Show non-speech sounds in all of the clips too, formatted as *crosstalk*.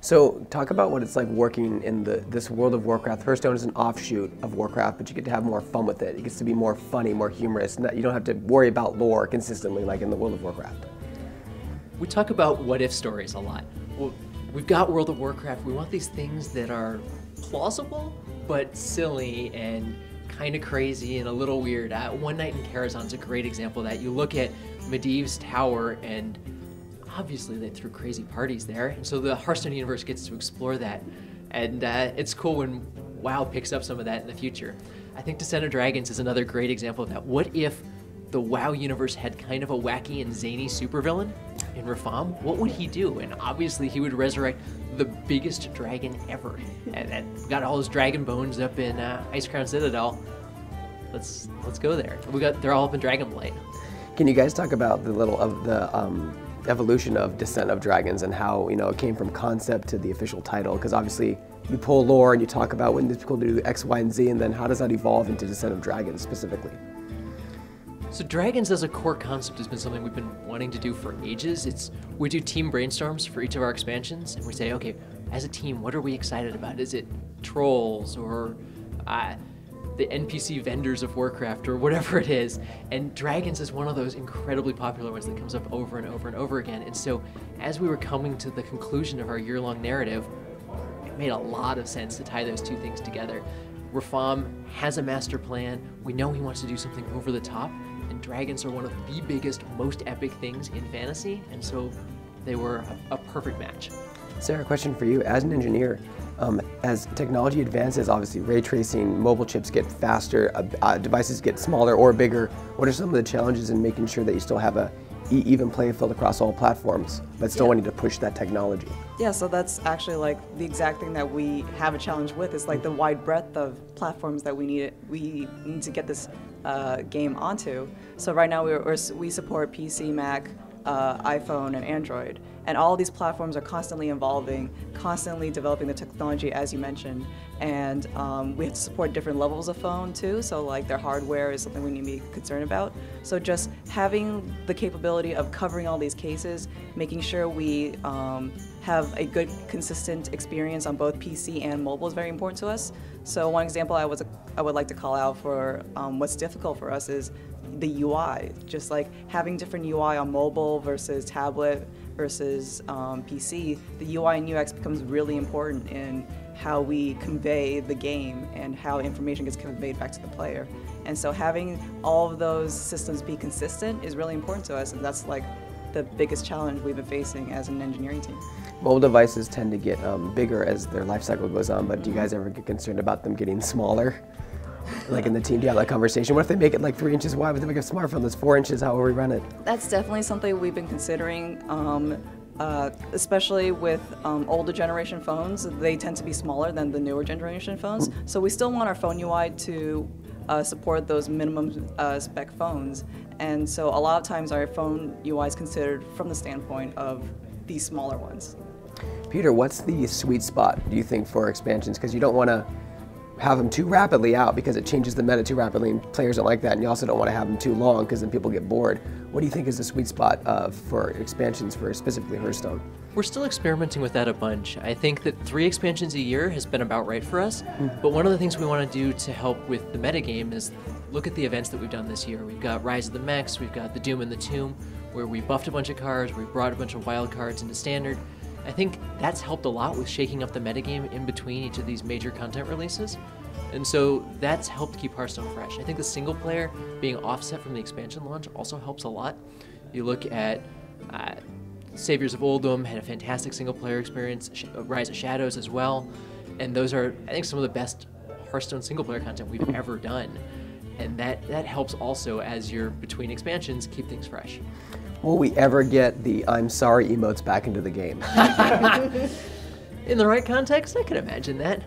So talk about what it's like working in the this world of Warcraft. Hearthstone is an offshoot of Warcraft, but you get to have more fun with it. It gets to be more funny, more humorous. Not, you don't have to worry about lore consistently like in the world of Warcraft. We talk about what if stories a lot. We've got World of Warcraft. We want these things that are plausible but silly and kind of crazy and a little weird. Uh, One Night in Karazhan is a great example of that. You look at Medivh's tower and obviously they threw crazy parties there. And so the Hearthstone universe gets to explore that. And uh, it's cool when WoW picks up some of that in the future. I think Descent of Dragons is another great example of that. What if the WoW universe had kind of a wacky and zany supervillain in Rafaam? What would he do? And obviously he would resurrect the biggest dragon ever. And, and got all his dragon bones up in uh, Icecrown Citadel. Let's let's go there. We got they're all up in Dragonblight. Can you guys talk about the little of the um, evolution of Descent of Dragons and how you know it came from concept to the official title? Because obviously you pull lore and you talk about when to do X, Y, and Z, and then how does that evolve into Descent of Dragons specifically? So dragons as a core concept has been something we've been wanting to do for ages. It's we do team brainstorms for each of our expansions, and we say, okay, as a team, what are we excited about? Is it trolls or uh, the NPC vendors of Warcraft or whatever it is? And dragons is one of those incredibly popular ones that comes up over and over and over again. And so, as we were coming to the conclusion of our year-long narrative, it made a lot of sense to tie those two things together. Rafaam has a master plan. We know he wants to do something over the top, and dragons are one of the biggest, most epic things in fantasy, and so they were a, a perfect match. Sarah, question for you. As an engineer, um, as technology advances, obviously ray tracing, mobile chips get faster, uh, uh, devices get smaller or bigger. What are some of the challenges in making sure that you still have a e- even playing field across all platforms, but still Yeah. wanting to push that technology? Yeah, so that's actually like the exact thing that we have a challenge with is like the wide breadth of platforms that we need we need to get this uh, game onto. So right now we're, we're, we support PC, Mac, uh, iPhone, and Android, and all these platforms are constantly evolving, constantly developing the technology, as you mentioned, and um, we have to support different levels of phone too. So like their hardware is something we need to be concerned about. So just having the capability of covering all these cases, making sure we um, have a good, consistent experience on both PC and mobile is very important to us. So one example I was I would like to call out for um, what's difficult for us is the UI. Just like having different UI on mobile versus tablet versus um, PC, the UI and UX becomes really important in how we convey the game and how information gets conveyed back to the player. And so having all of those systems be consistent is really important to us, and that's like the biggest challenge we've been facing as an engineering team. Mobile devices tend to get um, bigger as their life cycle goes on, but do you guys ever get concerned about them getting smaller? Like in the team, do you have that conversation? What if they make it like three inches wide, but they make a smartphone that's four inches? How will we run it? That's definitely something we've been considering, um, uh, especially with um, older generation phones. They tend to be smaller than the newer generation phones. So we still want our phone UI to uh, support those minimum uh, spec phones. And so a lot of times our phone UI is considered from the standpoint of these smaller ones. Peter, what's the sweet spot, do you think, for expansions? Because you don't want to have them too rapidly out because it changes the meta too rapidly and players don't like that. And you also don't want to have them too long because then people get bored. What do you think is the sweet spot uh, for expansions for specifically Hearthstone? We're still experimenting with that a bunch. I think that three expansions a year has been about right for us. But one of the things we want to do to help with the metagame is look at the events that we've done this year. We've got Rise of the Mechs, we've got the Doom and the Tomb, where we buffed a bunch of cards, we brought a bunch of wild cards into Standard. I think that's helped a lot with shaking up the metagame in between each of these major content releases. And so that's helped keep Hearthstone fresh. I think the single player being offset from the expansion launch also helps a lot. You look at uh, Saviors of Uldum had a fantastic single player experience, uh, Rise of Shadows as well, and those are I think some of the best Hearthstone single player content we've ever done. And that, that helps also as you're between expansions keep things fresh. Will we ever get the I'm sorry emotes back into the game? *laughs* In the right context, I can imagine that.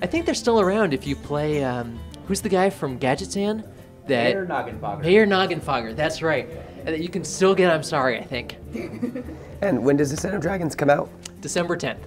I think they're still around if you play. Um, who's the guy from Gadgetzan? That Mayor Noggenfogger. Mayor Noggenfogger. That's right. And that you can still get. I'm sorry. I think *laughs* and when does the Descent of Dragons come out? December 10th.